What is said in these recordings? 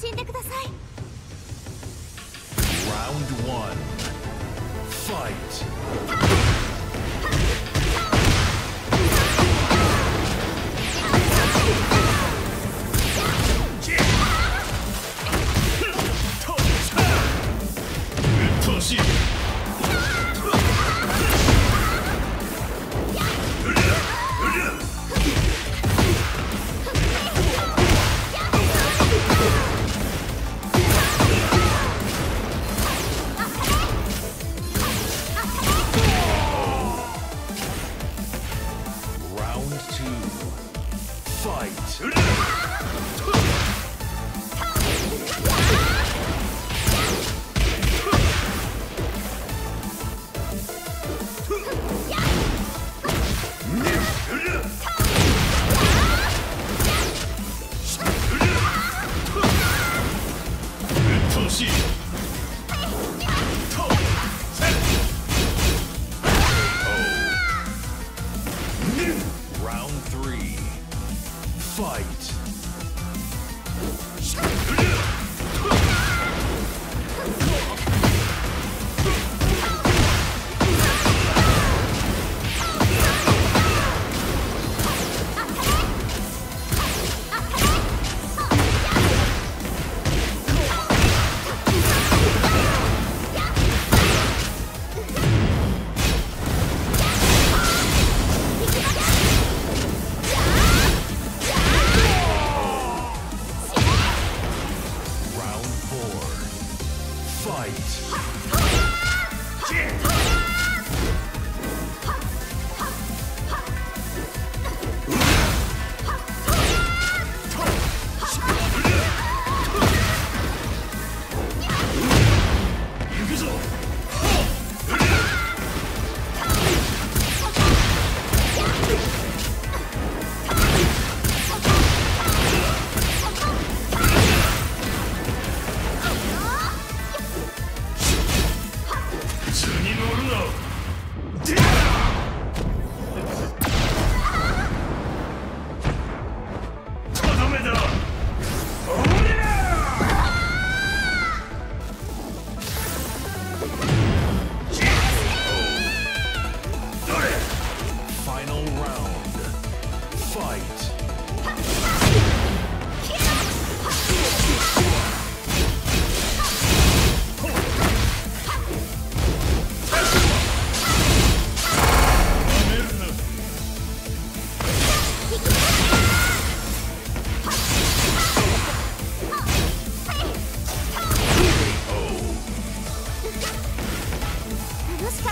しんでください。ラウンド1ファイト Fight.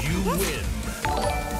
You win.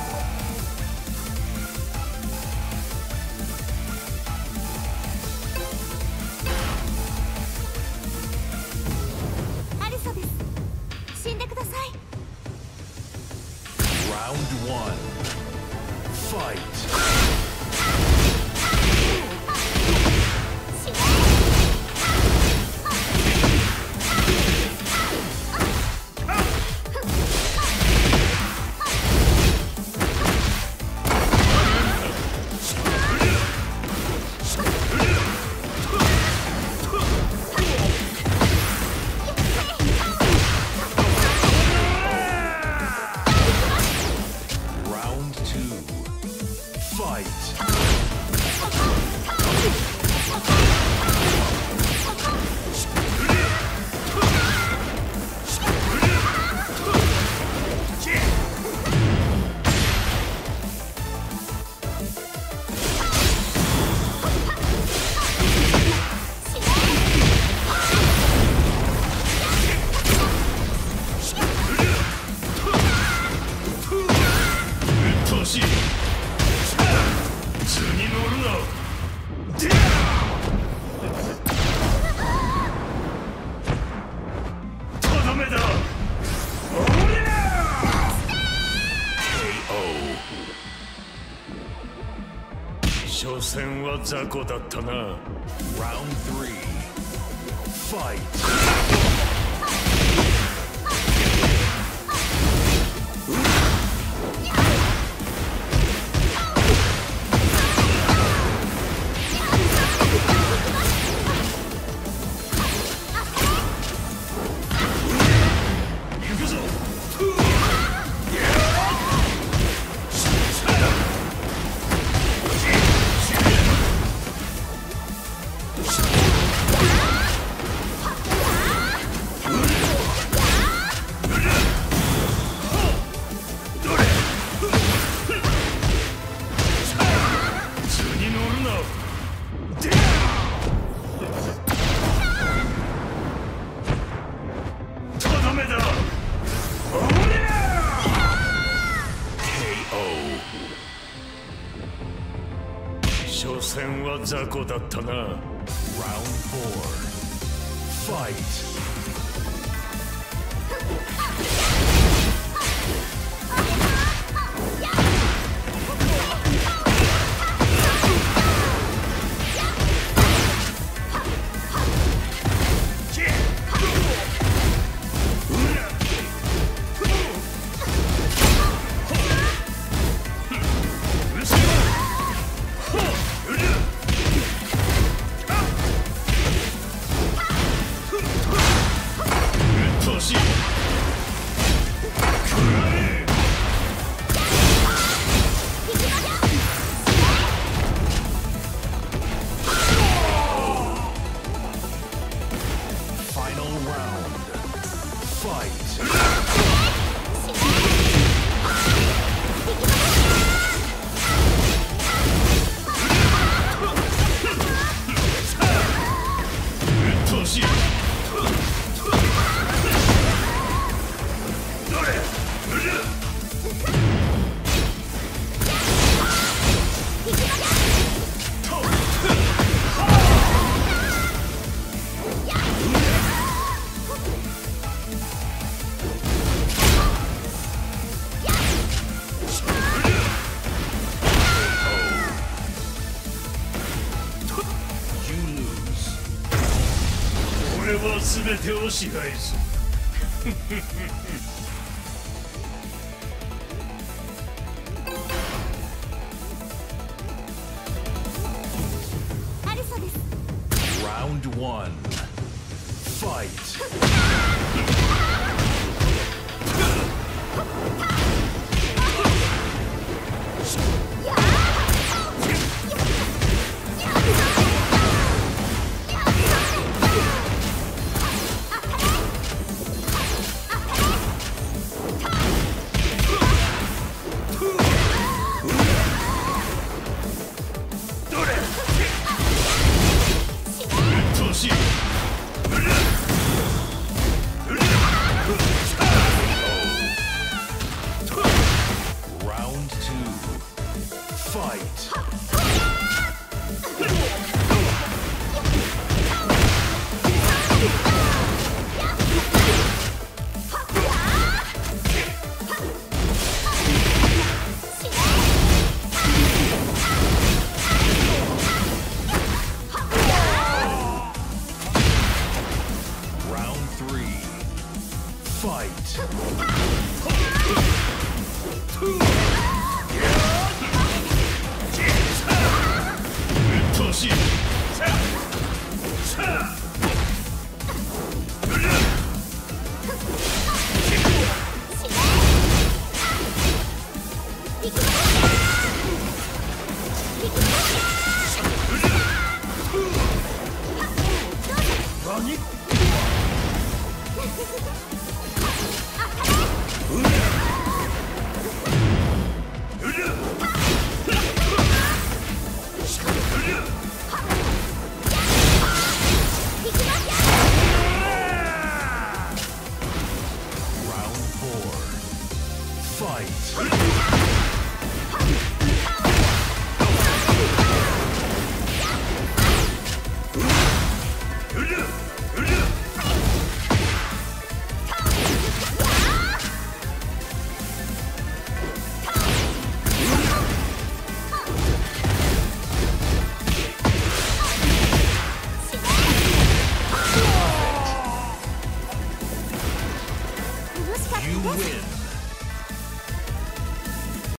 所詮は雑魚だったな Round 3 Fight. 戦は雑魚だったな Round 4 Fight 全てを支配する。Round one. Fight. 아니